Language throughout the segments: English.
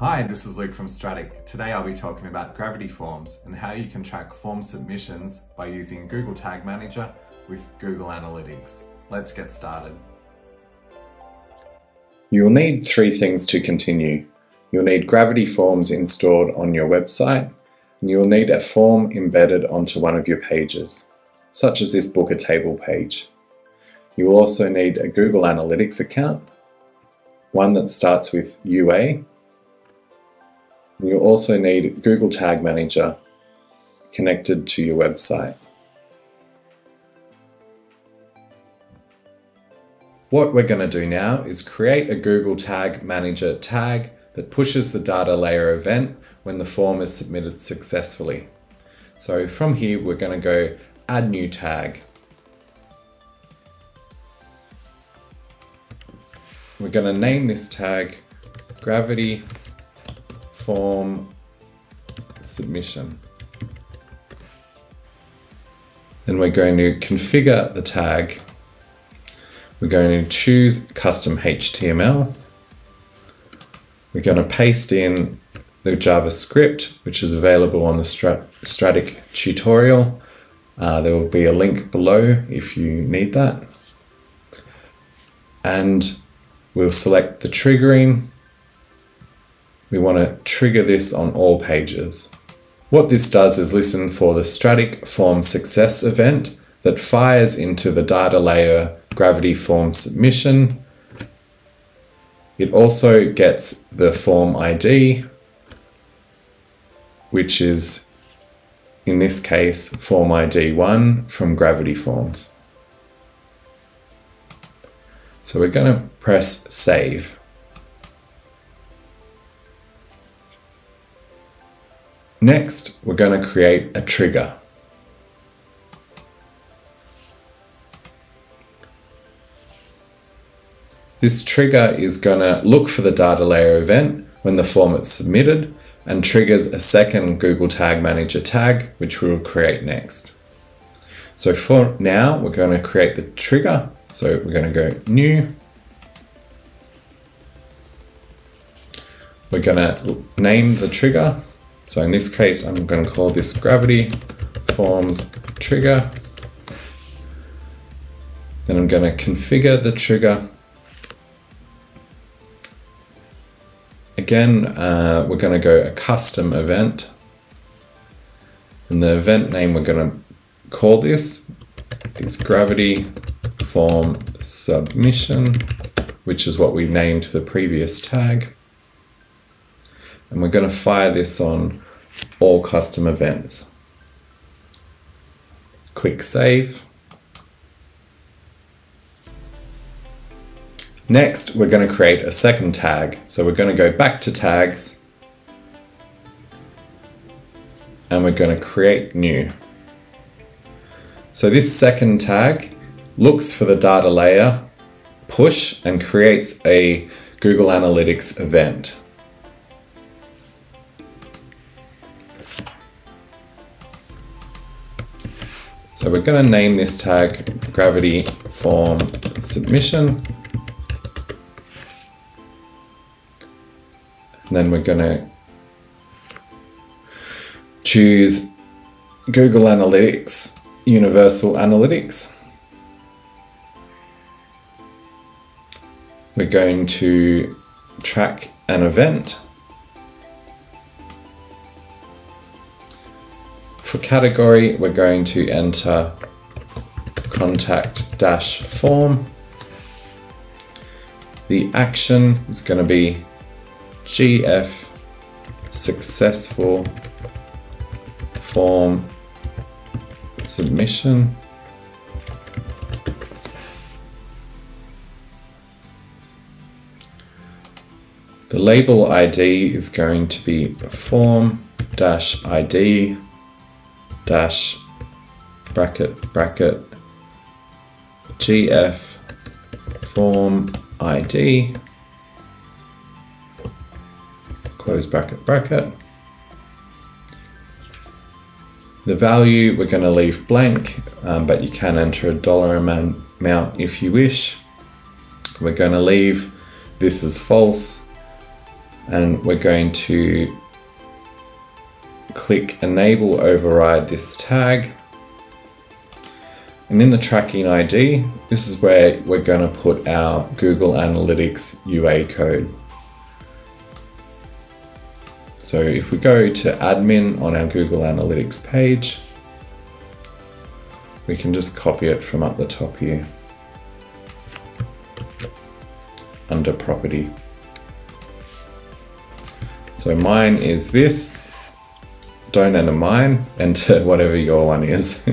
Hi, this is Luke from Strattic. Today I'll be talking about Gravity Forms and how you can track form submissions by using Google Tag Manager with Google Analytics. Let's get started. You'll need three things to continue. You'll need Gravity Forms installed on your website, and you'll need a form embedded onto one of your pages, such as this Book a Table page. You will also need a Google Analytics account, one that starts with UA. You'll also need Google Tag Manager connected to your website. What we're going to do now is create a Google Tag Manager tag that pushes the data layer event when the form is submitted successfully. So from here, we're going to go add new tag. We're going to name this tag gravity form submission. Then we're going to configure the tag we're going to choose custom HTML. We're going to paste in the JavaScript, which is available on the Strat Strattic tutorial. Uh, there will be a link below if you need that. And we'll select the triggering. We want to trigger this on all pages. What this does is listen for the Strattic form success event that fires into the data layer gravity form submission. It also gets the form ID, which is in this case form ID 1 from Gravity Forms. So we're going to press save. Next, we're going to create a trigger. This trigger is going to look for the data layer event when the form is submitted and triggers a second Google Tag Manager tag, which we'll create next. So for now, we're going to create the trigger. So we're going to go new. We're going to name the trigger. So in this case, I'm going to call this gravity forms trigger. Then I'm going to configure the trigger Again, uh, we're going to go a custom event. And the event name we're going to call this is gravity form submission, which is what we named the previous tag. And we're going to fire this on all custom events. Click save. Next, we're going to create a second tag. So we're going to go back to tags and we're going to create new. So this second tag looks for the data layer, push, and creates a Google Analytics event. So we're going to name this tag gravity form submission. And then we're going to choose Google Analytics, Universal Analytics. We're going to track an event. For category, we're going to enter contact dash form. The action is going to be GF successful form submission. The label ID is going to be form dash ID dash bracket bracket GF form ID close bracket bracket. The value we're going to leave blank, um, but you can enter a dollar amount if you wish. We're going to leave this as false. and we're going to click enable override this tag. And in the tracking ID this is where we're going to put our Google Analytics UA code. So if we go to admin on our Google Analytics page we can just copy it from up the top here under property. So mine is this. Don't enter mine, enter whatever your one is.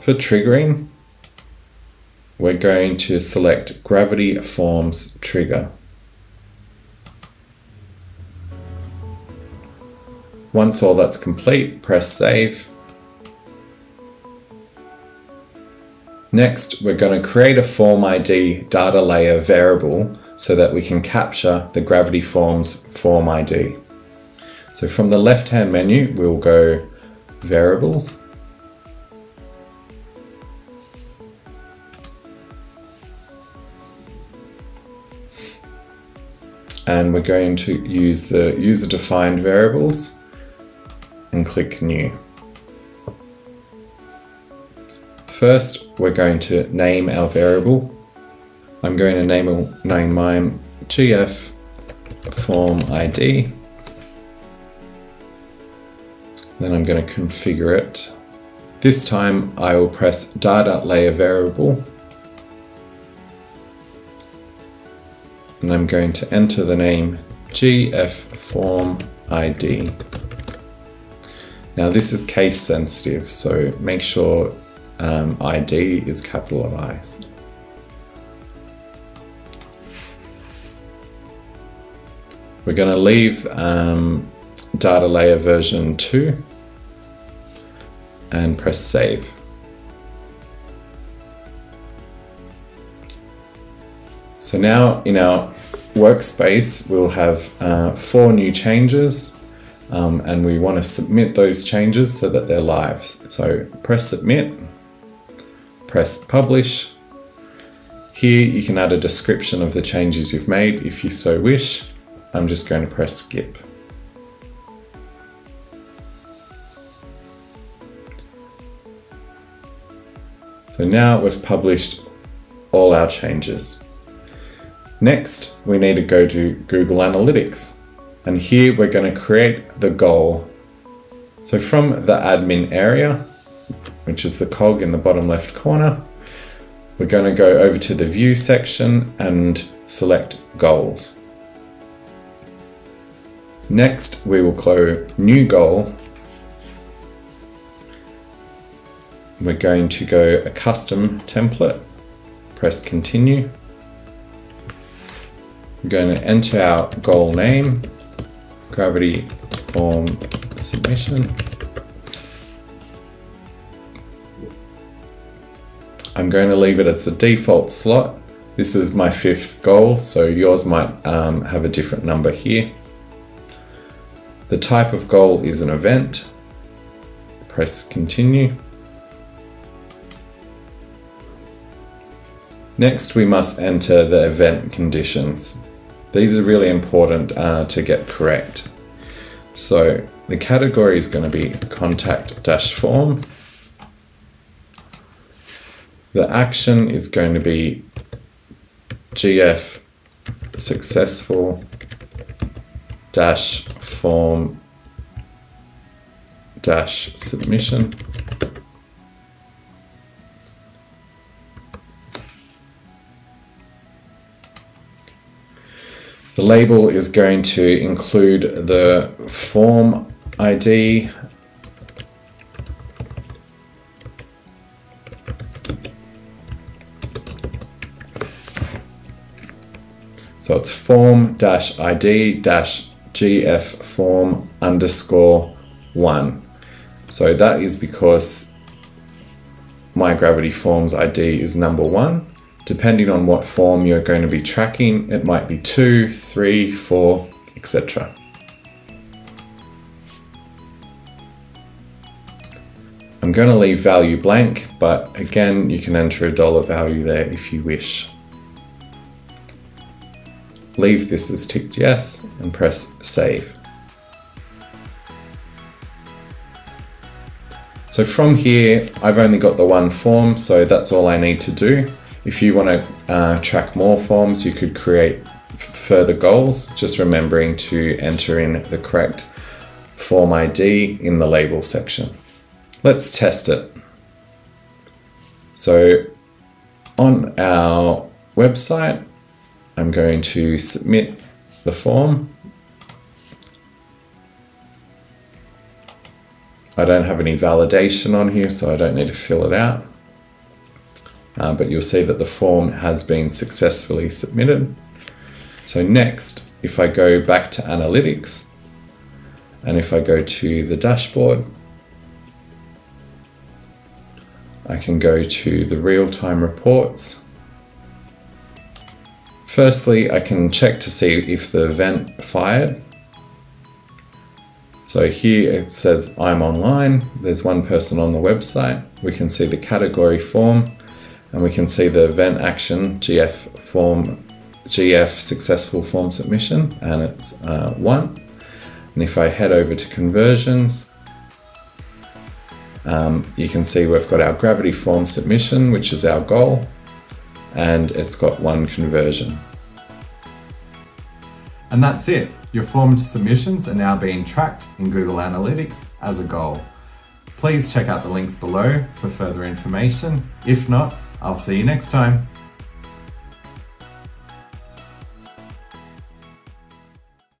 For triggering, we're going to select Gravity Forms Trigger. Once all that's complete, press save Next, we're going to create a form ID data layer variable so that we can capture the Gravity Forms form ID. So from the left-hand menu, we'll go variables. And we're going to use the user-defined variables and click new. First, we're going to name our variable. I'm going to name, name mine gf form ID. Then I'm going to configure it. This time I will press data layer variable. And I'm going to enter the name gf form ID. Now this is case sensitive, so make sure um, ID is capitalized. We're going to leave um, data layer version 2 and press save. So now in our workspace we'll have uh, four new changes um, and we want to submit those changes so that they're live. So press submit press publish. Here you can add a description of the changes you've made if you so wish. I'm just going to press skip. So now we've published all our changes. Next, we need to go to Google Analytics. And here we're going to create the goal. So from the admin area, which is the cog in the bottom left corner. We're going to go over to the view section and select goals. Next, we will go new goal. We're going to go a custom template, press continue. We're going to enter our goal name, gravity form submission. I'm going to leave it as the default slot. This is my fifth goal, so yours might um, have a different number here. The type of goal is an event. Press continue. Next, we must enter the event conditions. These are really important uh, to get correct. So the category is going to be contact dash form the action is going to be gf successful dash form dash submission. The label is going to include the form ID So it's form dash ID dash GF form underscore one. So that is because my gravity forms ID is number one. Depending on what form you're going to be tracking, it might be two, three, four, etc. I'm going to leave value blank, but again, you can enter a dollar value there if you wish. Leave this as ticked yes and press save. So from here, I've only got the one form, so that's all I need to do. If you want to uh, track more forms, you could create further goals, just remembering to enter in the correct form ID in the label section. Let's test it. So on our website, I'm going to submit the form I don't have any validation on here, so I don't need to fill it out. Uh, but you'll see that the form has been successfully submitted. So next, if I go back to analytics, and if I go to the dashboard, I can go to the real-time reports. Firstly, I can check to see if the event fired so here it says I'm online. There's one person on the website. We can see the category form and we can see the event action GF form GF successful form submission and it's uh, one. And if I head over to conversions, um, you can see we've got our gravity form submission, which is our goal, and it's got one conversion. And that's it. Your formed submissions are now being tracked in Google Analytics as a goal. Please check out the links below for further information. If not, I'll see you next time.